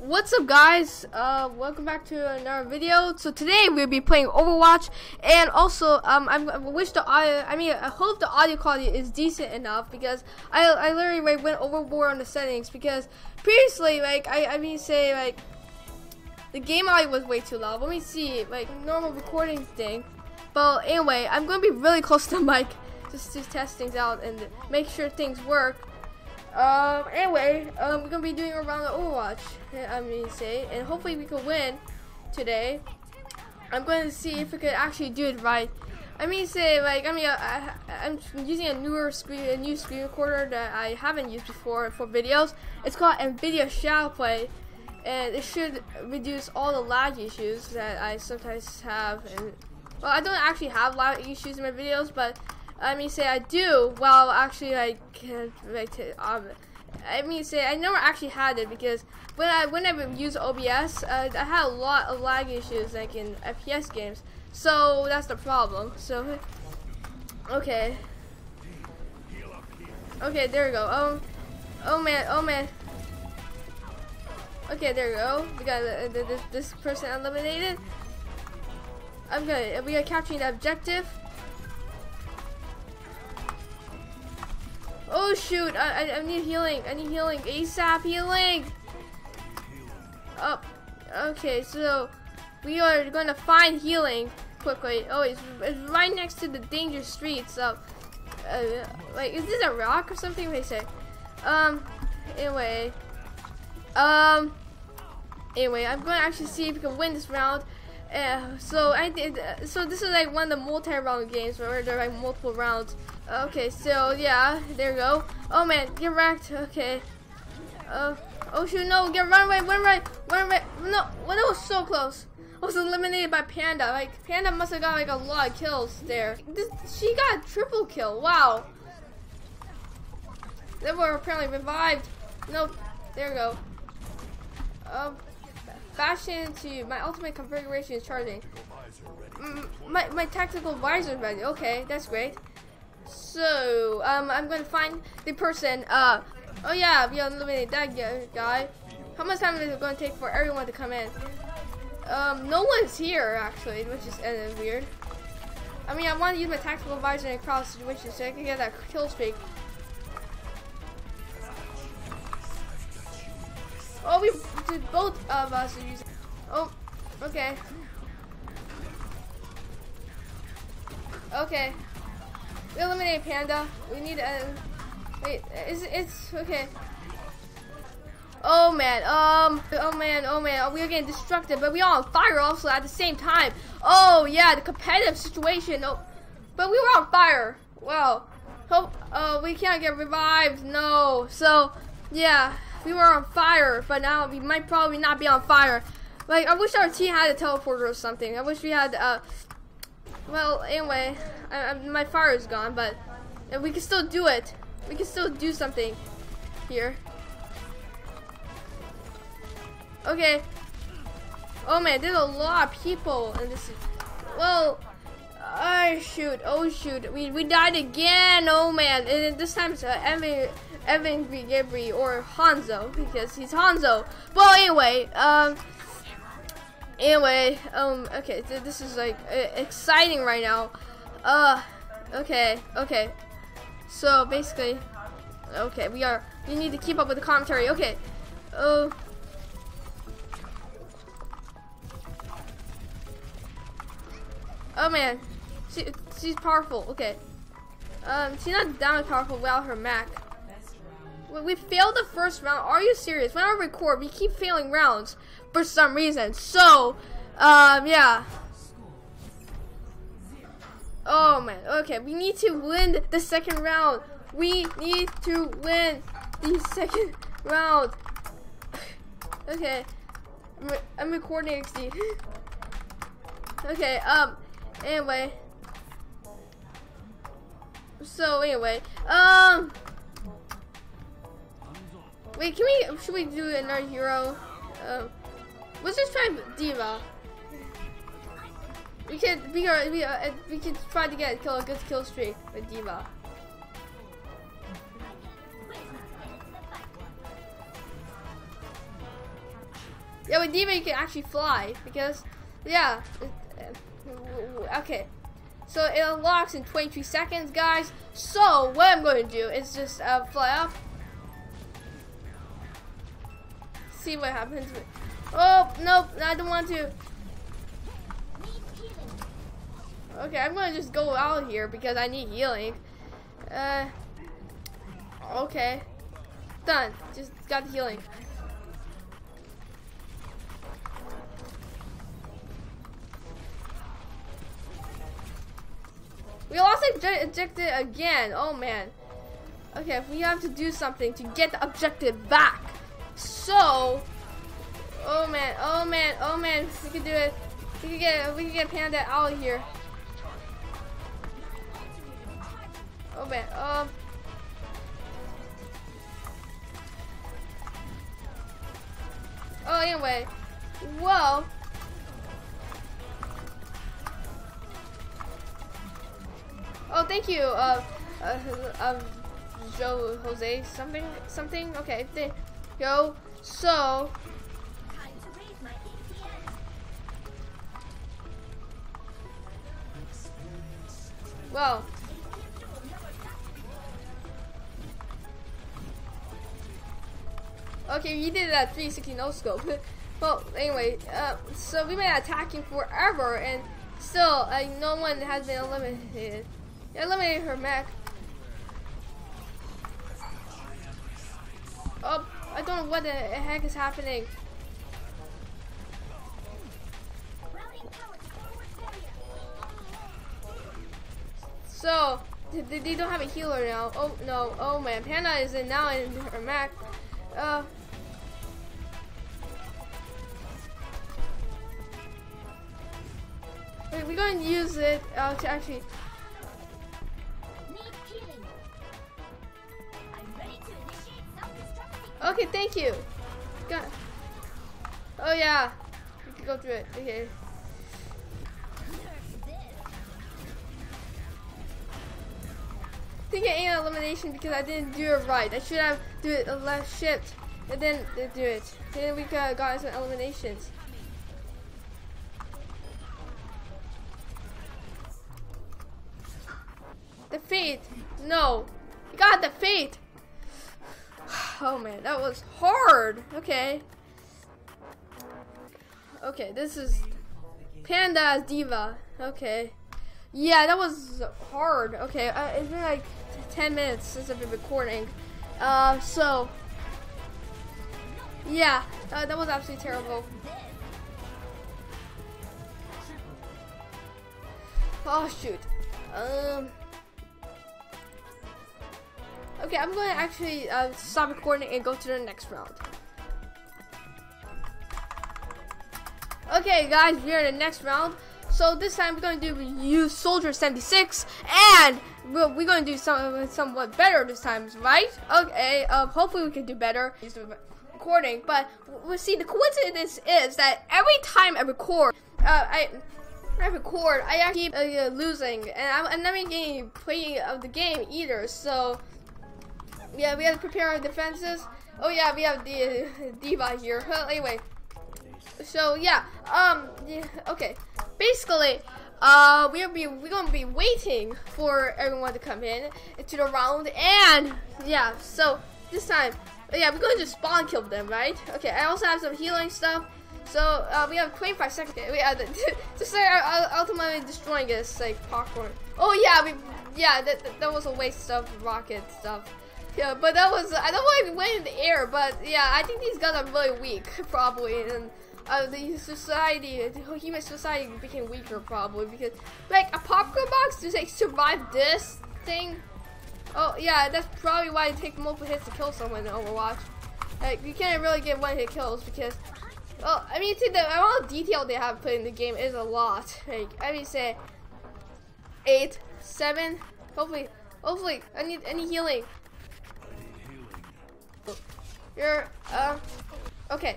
What's up guys? Uh, welcome back to another video. So today we'll be playing Overwatch and also um, I'm, I wish the audio, I mean I hope the audio quality is decent enough because I, I literally like, went overboard on the settings because previously like I, I mean say like the game audio was way too loud. Let me see like normal recording thing. But anyway, I'm to be really close to the mic just to test things out and make sure things work. Um, anyway, um, we're gonna be doing a round of Overwatch. I mean, say, and hopefully we can win today. I'm going to see if we could actually do it right. I mean, say, like, I mean, I, am using a newer screen, a new screen recorder that I haven't used before for videos. It's called NVIDIA Shadowplay, and it should reduce all the lag issues that I sometimes have. And well, I don't actually have lag issues in my videos, but I mean, say I do. Well, actually, I can't. Like, um, I mean, say I never actually had it because when I when I use OBS, uh, I had a lot of lag issues like in FPS games. So that's the problem. So, okay. Okay, there we go. Oh, oh man, oh man. Okay, there we go. We got uh, this, this person eliminated. I'm good. We are capturing the objective. Oh shoot, I, I, I need healing. I need healing. ASAP healing. Oh, okay, so we are going to find healing quickly. Oh, it's, it's right next to the danger street. So, uh, like, is this a rock or something? They say. Um, anyway, um, anyway, I'm going to actually see if we can win this round. Uh, so I did. Uh, so this is like one of the multi-round games where there are like multiple rounds. Okay, so yeah, there you go. Oh man, get wrecked. Okay. Uh, oh shoot, no, get run away, run away, run away. No, that was so close. I was eliminated by Panda. Like Panda must have got like a lot of kills there. This, she got a triple kill. Wow. They were apparently revived. Nope. There we go. Um, fashion to my ultimate configuration is charging. Mm, my my tactical visor is ready. Okay, that's great. So, um, I'm gonna find the person. Uh, oh yeah, we eliminated that guy. How much time is it gonna take for everyone to come in? Um, no one's here actually, which is uh, weird. I mean, I want to use my tactical visor in a cross situation so I can get that kill streak. Oh, we did both of us are using. Oh, okay. Okay. We eliminate Panda. We need a. Wait, is it's okay? Oh man, um, oh man, oh man, we are getting destructive, but we are on fire also at the same time. Oh yeah, the competitive situation. Oh, but we were on fire. Well, hope. Oh, we can't get revived. No. So yeah, we were on fire, but now we might probably not be on fire. Like I wish our team had a teleporter or something. I wish we had uh well, anyway, I, I, my fire is gone, but we can still do it. We can still do something here. Okay. Oh man, there's a lot of people in this. Well, oh shoot, oh shoot, we we died again. Oh man, and this time it's uh, Evan Evan Gibri or Hanzo because he's Hanzo. Well, anyway, um. Anyway, um, okay, th this is like exciting right now. Uh, okay, okay. So basically, okay, we are. We need to keep up with the commentary. Okay. Oh. oh man, she, she's powerful. Okay. Um, she's not down powerful without her mech. We failed the first round. Are you serious? When I record, we keep failing rounds for some reason. So, um, yeah. Oh man. Okay, we need to win the second round. We need to win the second round. okay. I'm recording XD. okay, um, anyway. So, anyway, um, wait, can we, should we do another hero? Um, Let's just try D.Va. We can we are we are, we can try to get kill a good kill streak with D.Va. Yeah, with D.Va you can actually fly because, yeah. Okay. So it unlocks in 23 seconds, guys. So what I'm going to do is just uh, fly up. See what happens. Oh, nope, I don't want to. Okay, I'm going to just go out here because I need healing. Uh, okay. Done. Just got the healing. We lost objective again. Oh man. Okay, we have to do something to get the objective back. So, oh man, oh man, oh man, we can do it. We can get, we can get Panda out of here. Oh man, um. Oh, anyway. Well. Oh, thank you, uh, uh, uh, Joe Jose something, something. Okay, there go. So, well, okay, you did that 360 no scope. well, anyway, uh, so we've been attacking forever, and still, uh, no one has been eliminated. Eliminate her mech. Oh, I don't know what the heck is happening. So, they, they don't have a healer now. Oh no, oh man, Panda is in now in her mech. Uh, we're going to use it uh, to actually Okay, thank you. Got. Oh yeah, we can go through it. Okay. I think I ate elimination because I didn't do it right. I should have do it a left shift and then do it. Then we got, got some eliminations. The fate. No. We got the fate. Oh man, that was hard. Okay. Okay, this is Panda as D.Va. Okay. Yeah, that was hard. Okay, uh, it's been like 10 minutes since I've been recording. Uh, so, yeah, uh, that was absolutely terrible. Oh, shoot. Um, Okay, I'm going to actually uh, stop recording and go to the next round. Okay, guys, we're in the next round. So this time we're going to do use Soldier 76, and we're, we're going to do some, somewhat better this time, right? Okay, uh, hopefully we can do better. Recording, but we see the coincidence is that every time I record, uh, I I record, I keep uh, losing, and I'm, I'm not getting play of the game either. So yeah, we have to prepare our defenses. Oh yeah, we have the uh, D.Va here. Well, anyway, so yeah, um, yeah, okay. Basically, uh, we'll be we're gonna be waiting for everyone to come in into the round, and yeah, so this time, yeah, we're gonna just spawn kill them, right? Okay, I also have some healing stuff. So uh, we have 25 seconds. We have just like ultimately destroying this like popcorn. Oh yeah, we yeah that, that was a waste of rocket stuff. Yeah, but that was, I don't know why we went in the air, but yeah, I think these guys are really weak, probably, and uh, the society, the human society became weaker, probably, because, like, a popcorn box to, like, survive this thing, oh, yeah, that's probably why it takes multiple hits to kill someone in Overwatch. Like, you can't really get one-hit kills, because, well, I mean, see, the amount of detail they have put in the game is a lot. Like, I mean, say, eight, seven, hopefully, hopefully, I need any healing. You're, uh, okay.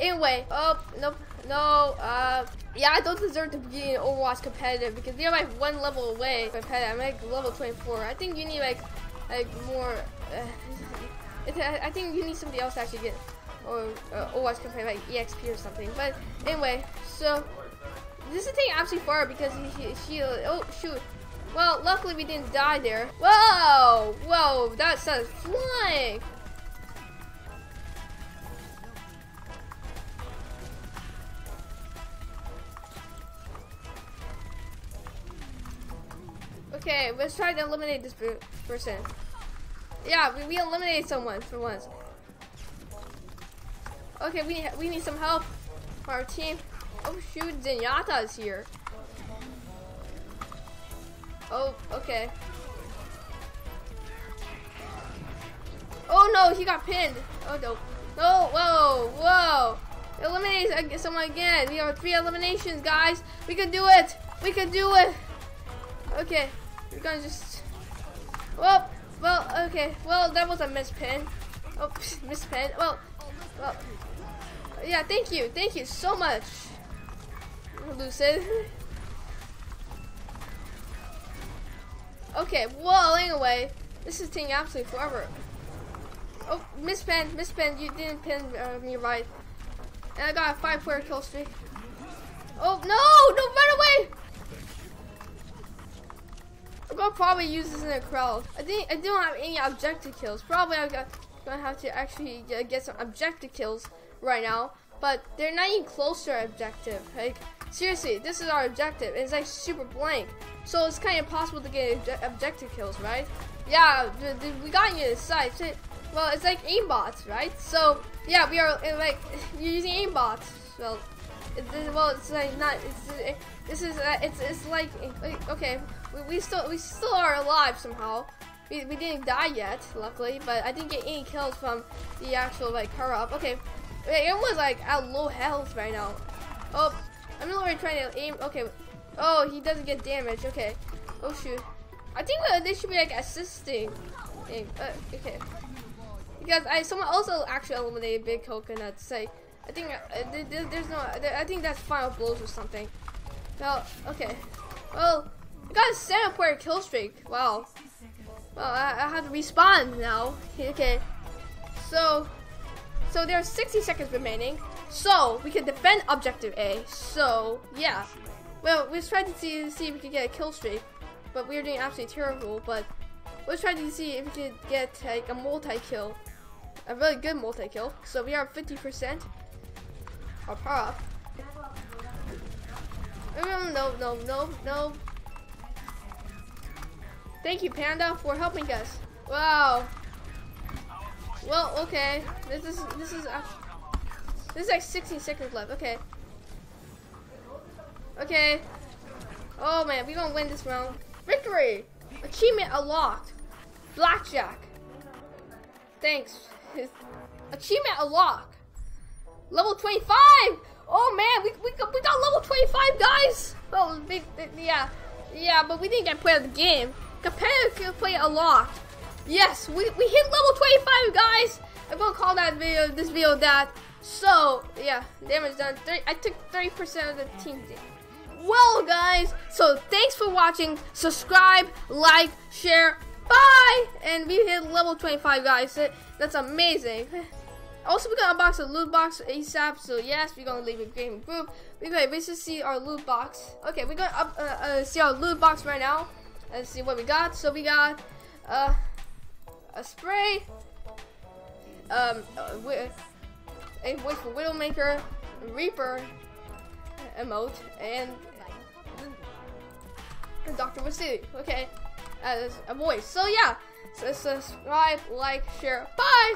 Anyway, oh, nope, no, uh, yeah, I don't deserve to be in Overwatch competitive because you're like one level away competitive. I'm like level 24. I think you need like, like more, uh, I think you need somebody else to actually get or uh, Overwatch competitive, like EXP or something. But anyway, so this is taking absolutely far because he, he, she, oh shoot. Well, luckily we didn't die there. Whoa, whoa, that says flying. Okay, let's try to eliminate this person. Yeah, we, we eliminated someone for once. Okay, we need, we need some help for our team. Oh shoot, Zenyatta is here. Oh, okay. Oh no, he got pinned. Oh no. No, whoa, whoa. Eliminate someone again. We have three eliminations, guys. We can do it. We can do it. Okay, we're gonna just. Well, well, okay. Well, that was a miss pin. Oh, miss pin. Well, well. Yeah, thank you. Thank you so much, Lucid. okay, well, anyway, this is taking absolutely forever. Oh, miss pin, miss pin. You didn't pin uh, me right. And I got a five player kill streak. Oh, no! No, run away! Gonna probably use this in a crowd. I think I don't have any objective kills. Probably I'm gonna have to actually get some objective kills right now. But they're not even close to our objective. Like seriously, this is our objective. It's like super blank. So it's kind of impossible to get objective kills, right? Yeah, we got you this site. Well, it's like aimbots, right? So yeah, we are like using aimbots. Well, it, well, it's like not. It's it, this is uh, it's it's like okay, we, we still we still are alive somehow. We, we didn't die yet, luckily, but I didn't get any kills from the actual like car up. Okay, everyone's like at low health right now. Oh, I'm literally trying to aim. Okay, oh he doesn't get damage. Okay, oh shoot. I think uh, they should be like assisting. Uh, okay, because I someone also actually eliminated big coconut. Say. I think uh, there's no. I think that's final blows or something. Well, okay. Well, we got a seven player kill streak. Wow. Well, I, I have to respawn now. Okay. So, so there are 60 seconds remaining. So we can defend objective A. So yeah. Well, we tried to see see if we could get a kill streak, but we are doing absolutely terrible. But let's try to see if we could get like a multi kill, a really good multi kill. So we are 50% or power up. No, no, no, no. Thank you, Panda, for helping us. Wow. Well, okay. This is this is uh, this is like 16 seconds left. Okay. Okay. Oh man, we gonna win this round. Victory! Achievement unlocked. Blackjack. Thanks. Achievement unlocked. Level 25! Oh man, we, we, got, we got level 25, guys! Big, yeah. Yeah, but we didn't get play the game. Competitive play a lot. Yes, we, we hit level 25, guys! I'm gonna call that video, this video that. So, yeah, damage done. 30, I took 30% of the team Well, guys, so thanks for watching. Subscribe, like, share, bye! And we hit level 25, guys. That's amazing. Also, we're gonna unbox a loot box ASAP. So yes, we're gonna leave a game group. We're gonna see our loot box. Okay, we're gonna up, uh, uh, see our loot box right now and see what we got. So we got uh, a spray, um, uh, a wait for Widowmaker, Reaper emote, and Dr. Vasily. Okay, as a voice. So yeah, so subscribe, like, share. Bye.